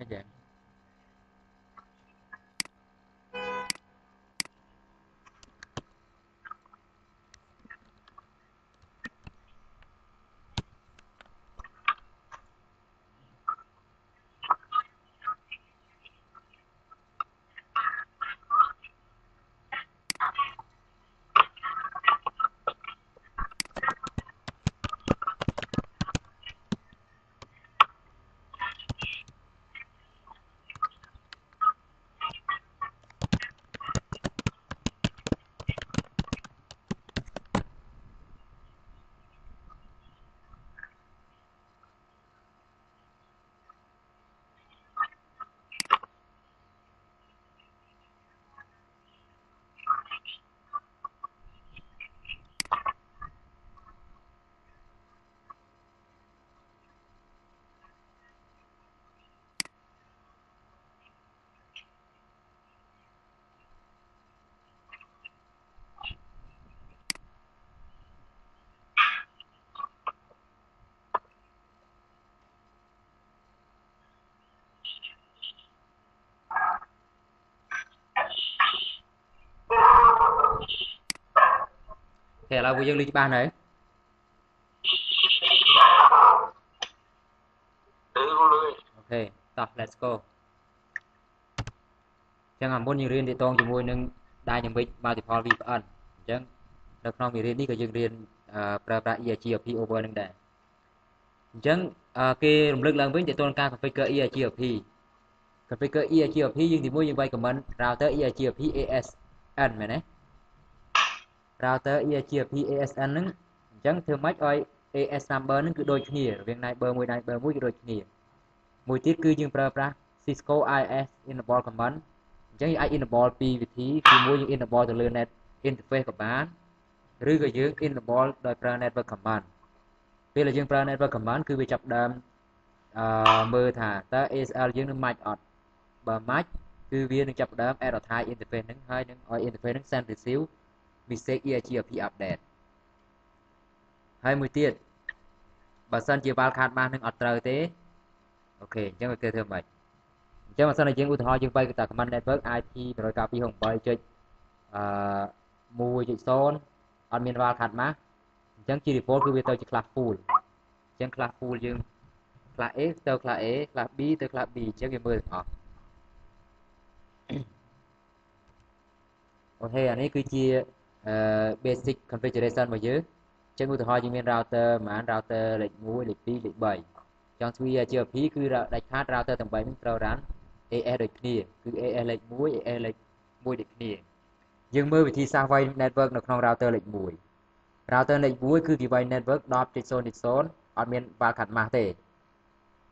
អ ញ្ចឹងអូខេឥឡូវពួកយើងលឺច្បាស់នៅអឺលុយអូខេតោះ let's go អញ្ចឹងអាមុនយើងរៀនទាក់ទងជាមួយនឹង dynamic multiple VPN អញ្ចឹងនៅក្នុងមេរៀននេះក៏យើងរៀនអឺប្រើប្រាស់ EIGRP over នឹងដែរអញ្ចឹងអឺគេរំលឹកឡើងវិញទាក់ទងនឹងការ configure EIGRP configure EIGRP យើងទីមួយយើងវាយ comment router EIGRP ASN មែនទេ router EIGRP ASN ហ្នឹងអញ្ចឹងធ្វើម៉េចឲ្យ AS number ហ្នឹងគឺដូចគ្នារវាង neighbor មួយ neighbor មួយគឺដូចគ្នាមួយទៀតគឺយើងប្រើប្រាស់ Cisco IS enable command អញ្ចឹងយើងអាច enable ពីរវិធីគឺមួយយើង enable ទៅលើ net interface ក៏បានឬក៏យើង enable ដោយប្រើ network command ពេលដែលយើងប្រើ network command គឺវាចាប់ផ្ដើមអឺមើលថាតើ ASL យើងនឹង match អត់បើ match គឺវានឹងចាប់ផ្ដើម advertise interface ហ្នឹងហើយនឹងឲ្យ interface ហ្នឹង send receive message EIGRP update ហើយមួយទៀតបើសិនជា wildcard បាននឹងអត់ត្រូវទេអូខេអញ្ចឹងវាគេធ្វើម៉េចអញ្ចឹងបើសិនជាយើងឧទាហរណ៍យើងបែកតា command network IP 192.8.8អឺ1.0អត់មាន wildcard មកអញ្ចឹងជា default គឺវាទៅជា class full អញ្ចឹង class full យើង class A ទៅ class A class B ទៅ class B អញ្ចឹងវាមើលទាំងអស់អូខេអានេះគឺជាអឺ basic configuration របស់យើងអញ្ចឹងឧទាហរណ៍យើងមាន router ប្រហែល router លេខ1លេខ2លេខ3ចង់ស្វី GRP គឺដាច់ខាត router ទាំង3នេះត្រូវ run AS ដូចគ្នាគឺ AS លេខ1 AS លេខ1ដូចគ្នាយើងមើលវិធីសាស្ត្រវាយ network នៅក្នុង router លេខ1 router លេខ1គឺគេវាយ network 10.0.0អត់មាន wildcard mask ទេ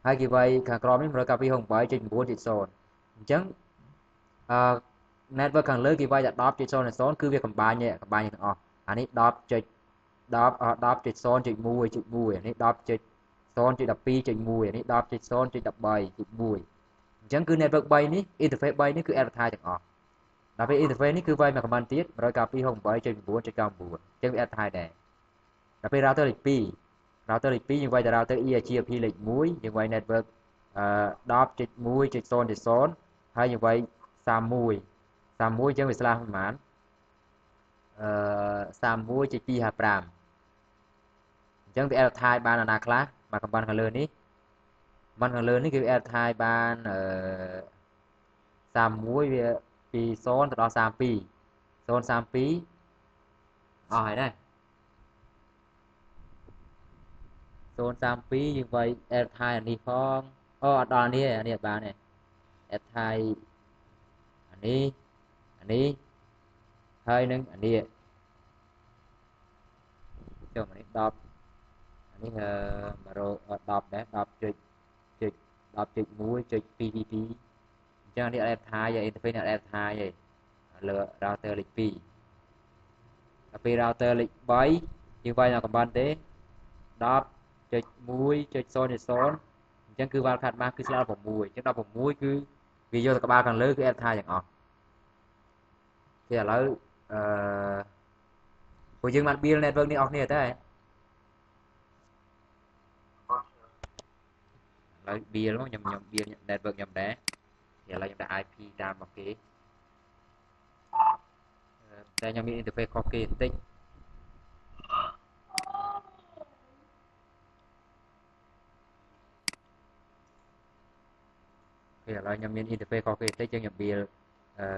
ហើយគេវាយខាងក្រោមនេះ192.8.9.0អញ្ចឹងអឺ network ខាងលើគេវាយតែ10.0.0គឺវាកំបាញ់ទេកំបាញ់ទាំងអស់អានេះ10.10 10.0.1.1អានេះ10.0.12.1អានេះ10.0.13.1អញ្ចឹងគឺ network 3នេះ interface 3នេះគឺ advertise ទាំងអស់ដល់ពេល interface នេះគឺវាយមក command ទៀត192.68.9.99អញ្ចឹងវា advertise ដែរដល់ពេល router លេខ2 router លេខ2យើងវាយតែ router EIGRP លេខ1យើងវាយ network អឺ10.1.0.0ហើយយើងវាយ31 31អញ្ចឹងវាស្លាស់ប្រហែលអឺ31.255អញ្ចឹងវា advertise បានអាណាខ្លះមកកំបាន់ខាងលើនេះមិនខាងលើនេះគឺ advertise បានអឺ31វាពី0ទៅដល់32 032អស់ហើយណា032យើងវាយ advertise អានេះផងអូអត់ដល់នេះអានេះអត់បានទេ advertise អានេះអានេះ ហើយនឹងអានេះចុះអានេះ10អានេះ110ដែរ10.10.1.222អញ្ចឹងនេះអត់ advertise ឯ interface នេះអត់ advertise ទេលើ router លេខ2ដល់ពេល router លេខ3យើងវាយនៅកំបាន់ទេ10.1.0.0អញ្ចឹងគឺ wildcard mask គឺស្លាប់6អញ្ចឹង16គឺវាយកទៅក្បាលខាងលើគឺ advertise ទាំងអស់ គេឥឡូវអឺពួកយើងបាន build network នេះអស់គ្នាទេឥឡឥឡូវ build មកខ្ញុំខ្ញុំ build network ខ្ញុំដែរឥឡូវខ្ញុំដាក់ IP តាមមកគេតែខ្ញុំមាន interface ខុសគេបន្តិចគេឥឡូវខ្ញុំមាន interface ខុសគេបន្តិចចឹងខ្ញុំ build អឺ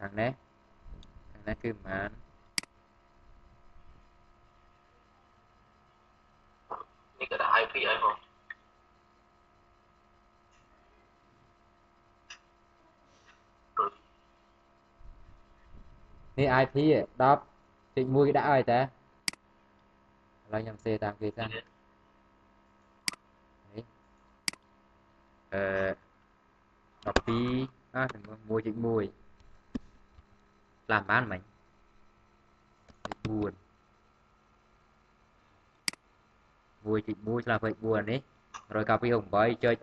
ខាងនេះ ខាងនេះគឺប្រហែលនេះក៏ដាក់ IP ឲ្យផងនេះ IP 10.1គេដាក់ឲ្យតែឥឡូវខ្ញុំសេតាមគេសិននេះអឺ12អ่ะ1.1 ខ្លះបានមិញ4 1.1ឆ្លាស់24នេះ198ចុច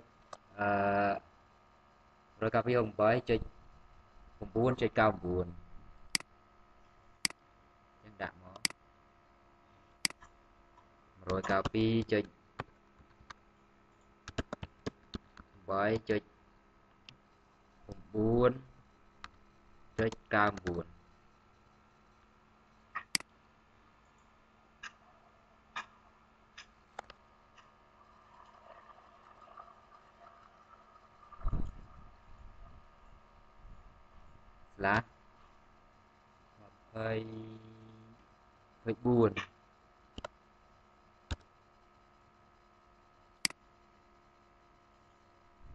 អឺ198ចុច9ចុច99ចឹងដាក់មក192 ចុច8ចុច9ចុច99 slash 20 24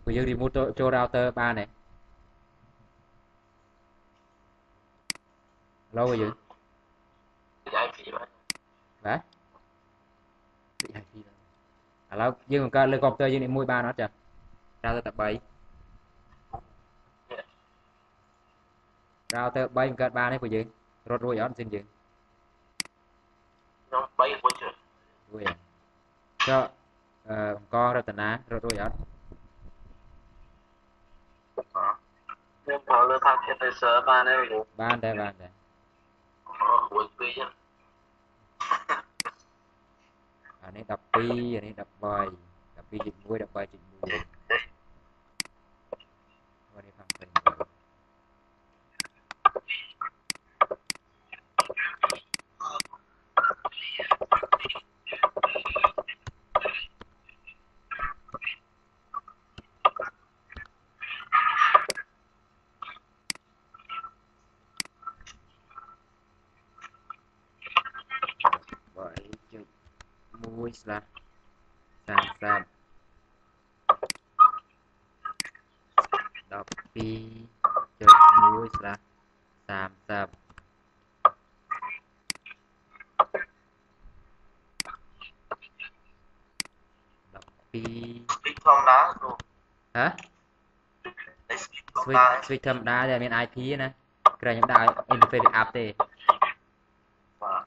ព្រោះយើង remove ចូល router បានទេឡូយើង IP បាទបាទ IP ឥឡូវយើងបង្កើតលើកុំព្យូទ័រយើងនេះមួយបានអត់ចា router តែ3 router 3បង្កើតបានទេពួកយើងរត់រួចអត់សិនយើងខ្ញុំ3មួយជឿរួចចុះអឺអង្គរតនារត់រួចអត់ខ្ញុំប្រើលើ packet tracer បានទេលោកបានដែរបានដែររួចពេកចឹងអានេះ12អានេះ13 12.1 13.1អានេះផាំពេញ1 ស្លាស់30 12.1ស្លាស់3012ពីធម្មតាលោកហ៎ស្វីធម្មតា switch switch ធម្មតាតែមាន IP ណាគ្រាន់ខ្ញុំដាក់ឲ្យ interface up ទេបាទ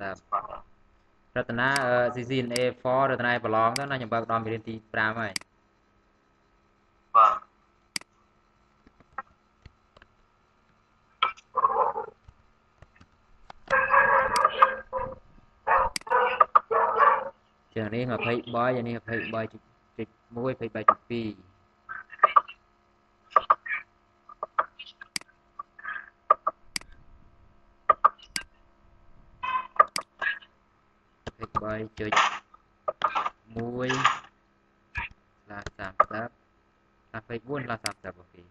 30 បាទ រតនា CCNA 4រតនាប្រឡងទៅណាខ្ញុំបើកដល់មេរៀនទី5ហើយបាទជាងនេះ23យ៉ាងនេះ23.1 23.223.1ឡា30ឡា24ឡា30អូខេ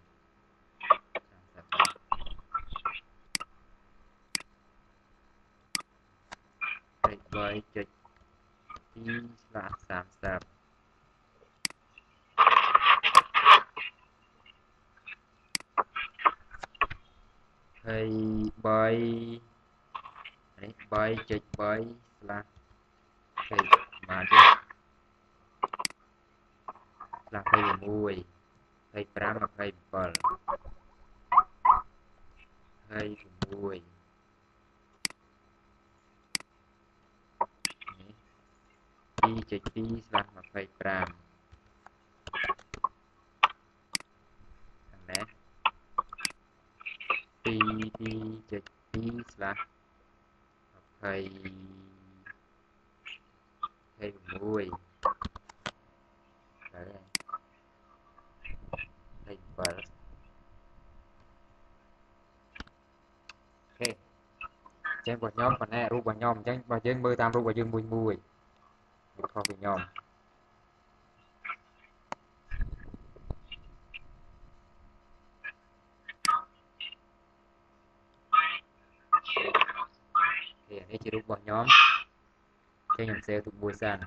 23.2ស្លា30ហើយ3នេះ3.3ស្លាហើយមកទៀតស្លា 26 25 27 26នេះ2.2ស្លា25ខាងនេះ2.2ស្លា20 26 ត្រូវហើយ លេខ7អូខេអញ្ចឹងរបស់ខ្ញុំប៉ុណ្ណេះរូបរបស់ខ្ញុំអញ្ចឹងបើយើងមើលតាមរូបរបស់យើងមួយមួយវាខុសពីខ្ញុំអូខេនេះជារូបរបស់ខ្ញុំអញ្ចឹងខ្ញុំ save ទុកមួយសិន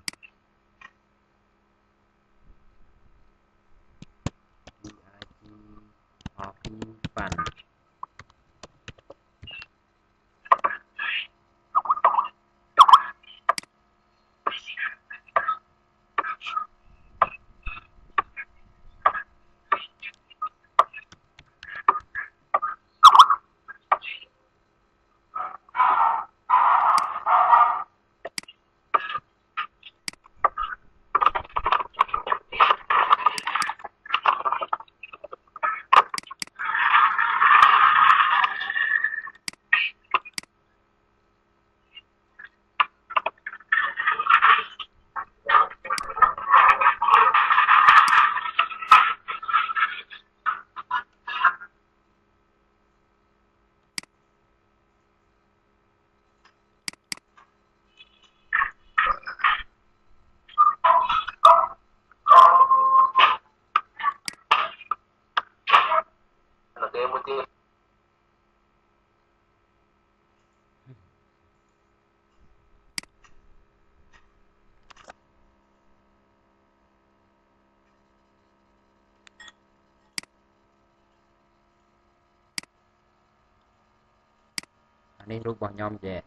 នេះរូបរបស់ខ្ញុំចេះ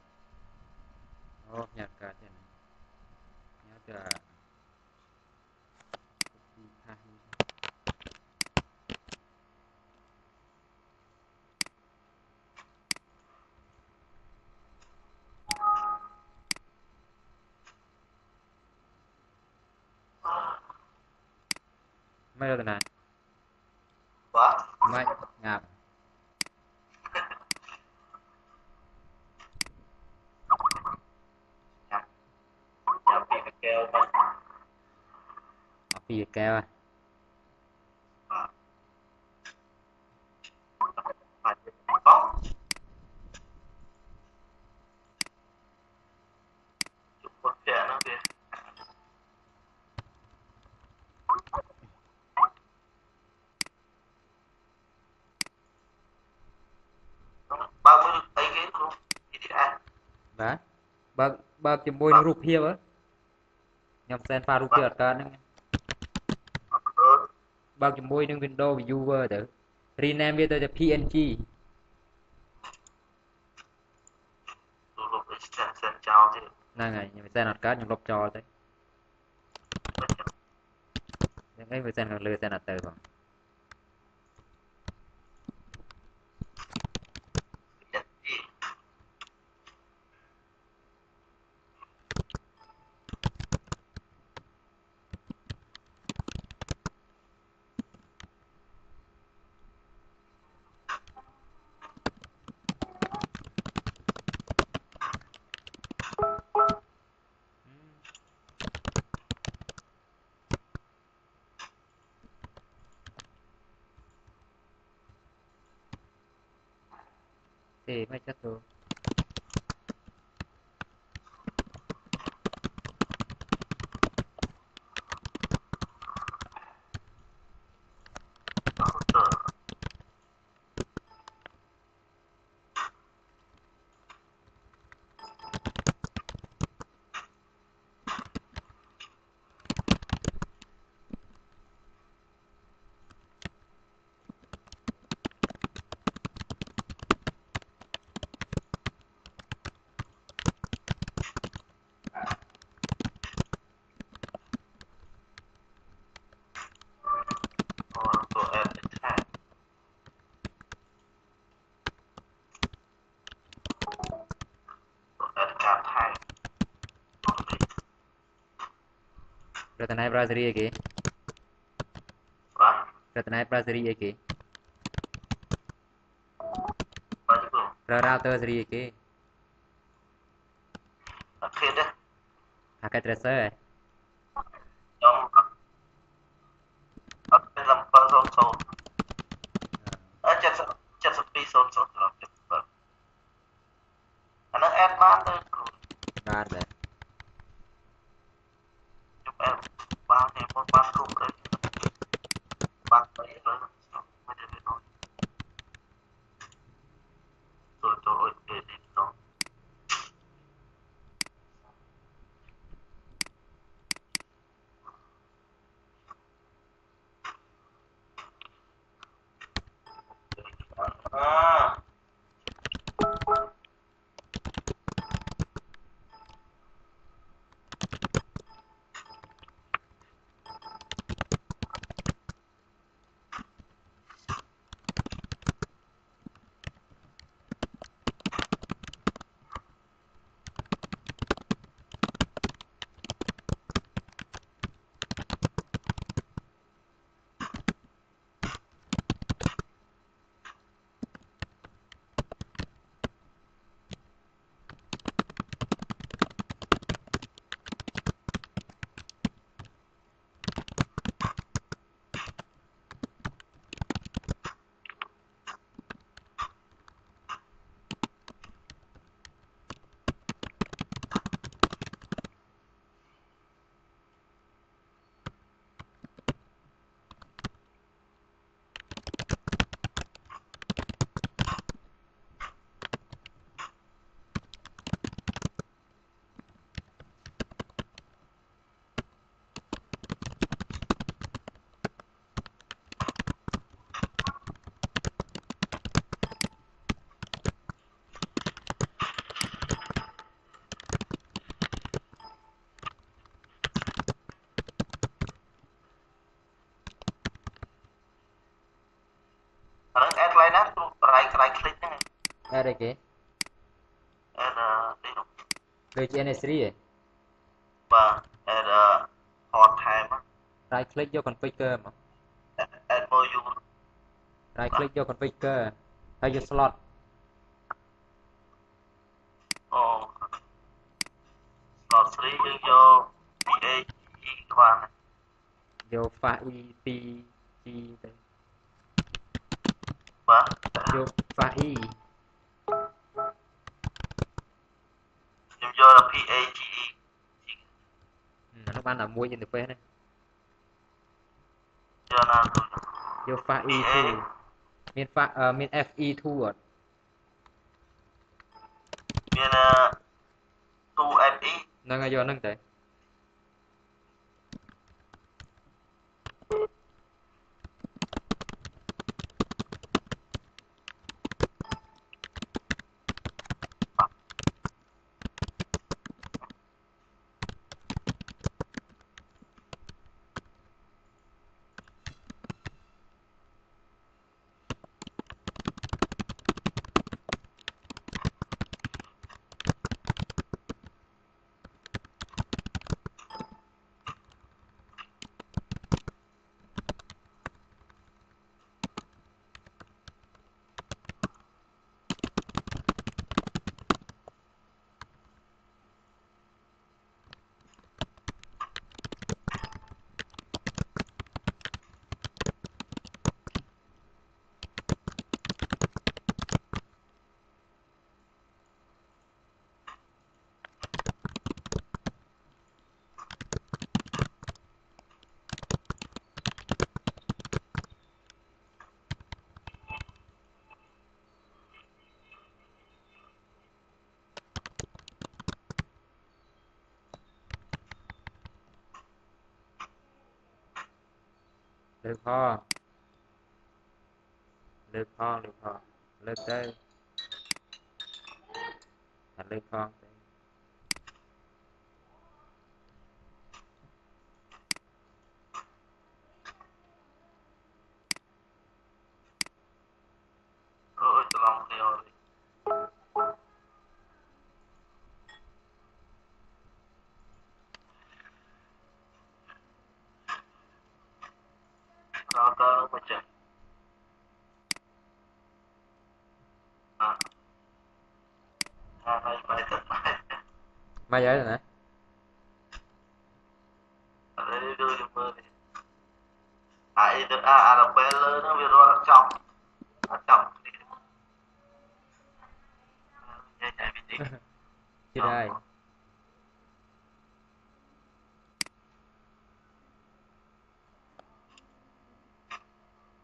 អូខ្ញុំកើតទេខ្ញុំទៅពីផាសនេះមិនរត់ណា បាទ មិនងាប់ ចាំពីកែវបាទ អពីកែវហ៎បាទបោះជុំពុតចាហ្នឹងទេបើមើលអីគេគ្រូ PDF បាទបើកបើកជាមួយនឹងរូបភាពហ៎ខ្ញុំសែនហ្វារូបភាពអត់កើតហ្នឹងអឺ បើកជាមួយនឹង Windows Viewer ទៅ rename វាទៅជា PNG ទូលុប extension ចោលទៀតហ្នឹងហើយខ្ញុំសែនអត់កើតខ្ញុំលុបចោលទៅយ៉ាងអីវាសែនខាងលើសែនអត់ទៅបង ទេមិនចិត្តទៅ អូតួ add attack តួ add ការ tag រតន័យ browsery អីគេបាទរតន័ អាហ្នឹងអេដកន្លែងណាគ្រូបរៃកន្លែងคลิกហ្នឹង អេរអីគេ អេដនេះនោះ ដូចជា NS3 ហ៎ បាទអេដ hot time right click យក configure មក អេដមើលយូរ right click យក configure ហើយយក slot អូ slot 3យើងយក PA ក៏បាន យក fast e 2 g ទៅ បាទយក fast e ខ្ញុំយកដល់ PAGE អានោះបានតែមួយ interface ហ្នឹងយកណាគ្រូយក fast e 2មាន fast អឺមាន fe 2អត់មាន 2FE ហ្នឹងហើយយកហ្នឹងទៅលើកផងលើកផងលើកផងលើកទៅតែលើកផងទៅ អូយច្រឡំគ្នាអត់ដល់ទៅមកចេះអ่ะហើយបាយទៅបាយ មកហើយណាអរេដូចមើលនេះអាអីទៅអាអារ៉ាបែលលើហ្នឹងវារត់អត់ចប់អត់ចប់គ្នានិយាយតែវិធី ជិតហើយ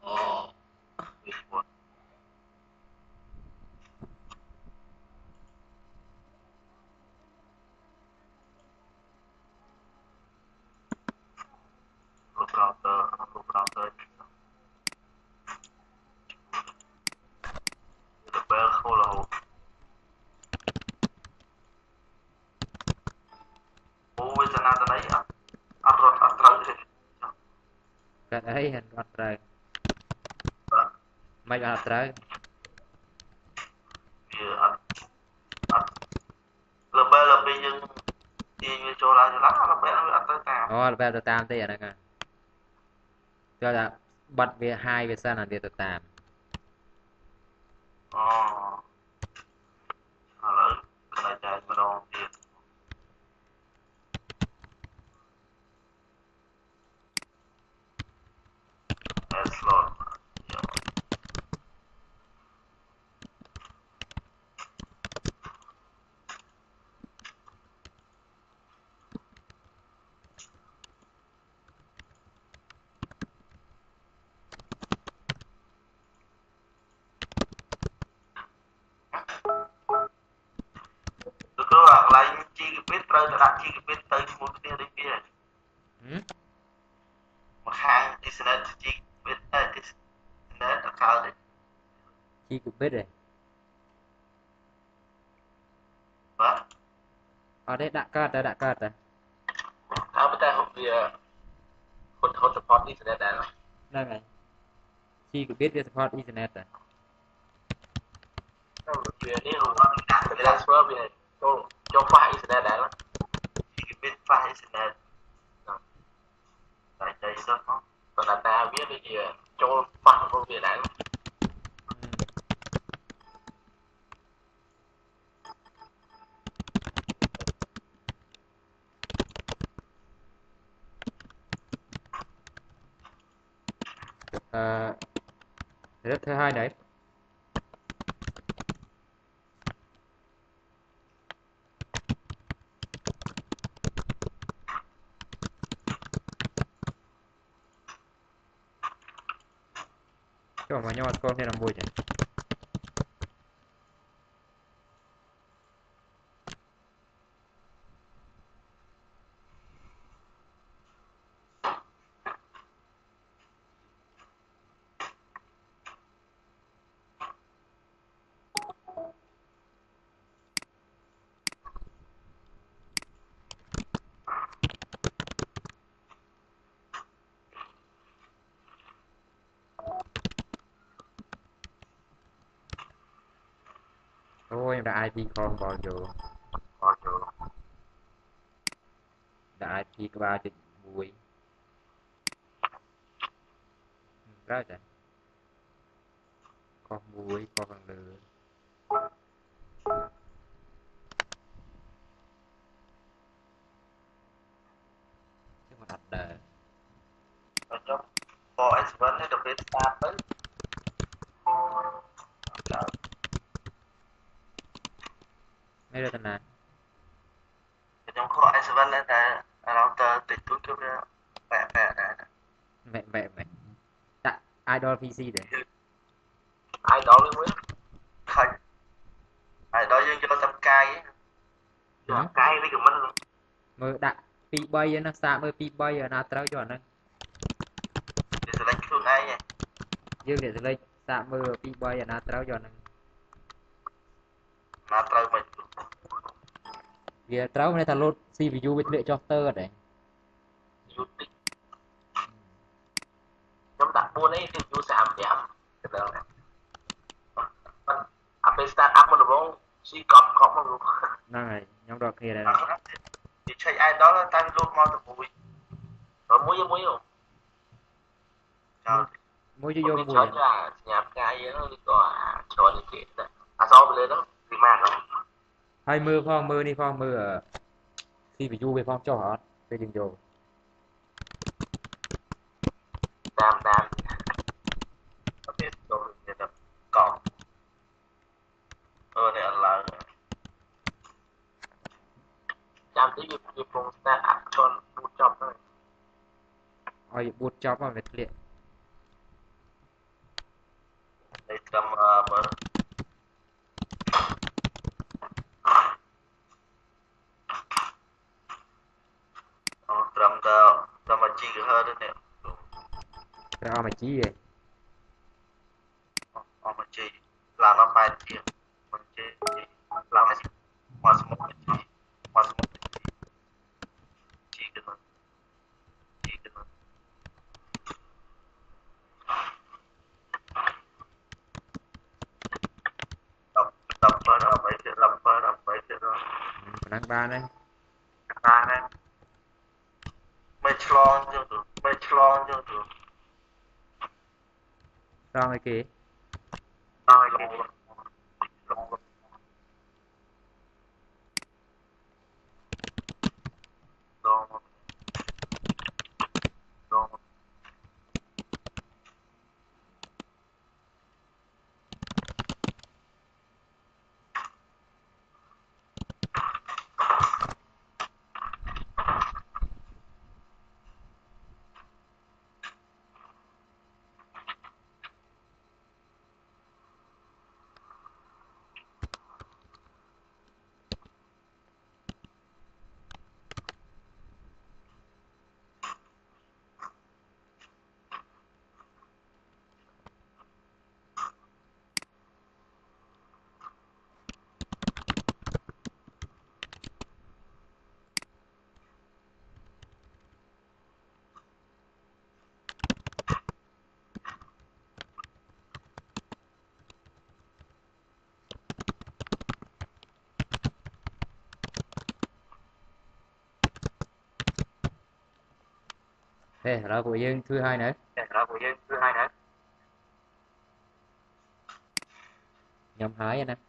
អូវាឈ្មោះ រូប router រូប router ទៅបែលខូលហូអូវាចំណាត់ណៃអត់អត់រត់អត់ត្រូវទេ កាត់អីហិនអត់ត្រូវ បាទ មិនអត់ត្រូវវាអត់អត់លបែលពេលយើងទាញវាចូលឡើងឡើងលបែលវាអត់ទៅតាមអូបែបទៅតាមទេអាហ្នឹងចូលថាបាត់វា high វាសិនអាវាទៅតាមអូឥឡូវគណៈចាយម្ដងទៀតអេស្លូតយក ទៅគឺ អាកន្លែង gigabit ត្រូវតែដាក់ gigabit ទៅជាមួយគ្នាដូចវាហឹមមកខាង Ethernet gigabit តែ Ethernet អត់កើតទេ gigabit ទេបាទអត់ទេដាក់កើតទៅដាក់កើតទៅហើយប៉ុន្តែវាហត់ហត់ support Ethernet ដែរហ្នឹងហើយ gigabit វា support ethernet ទៅវានេះរហូតដាក់ transfer វាចូលចូល fast Ethernet ដែរ gigabit fast Ethernet តែតែសោះប៉ុន្តែតាវាដូចជាចូល fast របស់វាដែរអឺរត់ធ្វើឲ្យណៃចូលមកញ៉ាំស្គាល់គ្នាដល់មួយ ចឹង IP ខំបលយកអត់ចូលដាក់ IP ក្បាលចុច1ត្រូវតែកោះ1កោះខាងលើខ្ញុំអត់ដែរអត់ចុះបោ S1 នេះទៅពេល start ទៅអត់កើត ไม่រតនា ខ្ញុំខក S1 ដែរតែ router តិចតួចគឺវាបែកបែកដែរ មែបែបែដាក់ idol PC ដែរ idol មួយខាច់ idol យើងយកតាមកាយយកកាយ recommend មើលដាក់2 3ហ្នឹងសាកមើល2 3អាណាត្រូវយកអាហ្នឹងវា select ខ្លួនឯងយើងអ្នកសលេចសាកមើល2 3អាណាត្រូវយកអាហ្នឹងណាត្រូវមិនវាត្រូវមានថា load CPU វាធ្លាក់ចុះទៅអត់ទេយូតិច ខ្ញុំដាក់4នេះគឺ U 35ទៅដល់ណាអាពេល start up មកដំបូងស៊ីកប់កប់មកលោកហ្នឹងហើយខ្ញុំរកគ្នាដែរវាឆេក idol តែលូតមកទៅមួយមួយមួយចោលមួយយកយកមួយច្រើនអាស្ញាប់កាយហ្នឹងឬក៏អាច្រើន អឺនេះអត់ឡើងចាំទីវាវាពងស្នាអត់ជន់ពូចប់ហើយឲ្យបួតចប់មកវាធ្លាក់តែត្រឹមអឺមើលអូត្រឹមតែត្រឹមតែ GHz ទេនេះប្រើអស់មួយជីឯង អស់មកជីឡើងដល់8ជាងមកជីឡើងមកមកស្មុកជីមកស្មុកជីទៅជីទៅដល់ដល់បើដល់បីទៅដល់បើដល់បីទៅដល់ ប៉ុណ្ណឹងបានហើយ បានហើយ មិនឆ្លងចឹងទៅមិនឆ្លងចឹងទៅ ត្រង់ឲ្យគេ ដល់ឡងឡងឡងឡង ទេឥឡូវពួកយើងធ្វើឲ្យនៅតែដល់ពួកយើងគឺហើយណាខ្ញុំហើយណាហើយណា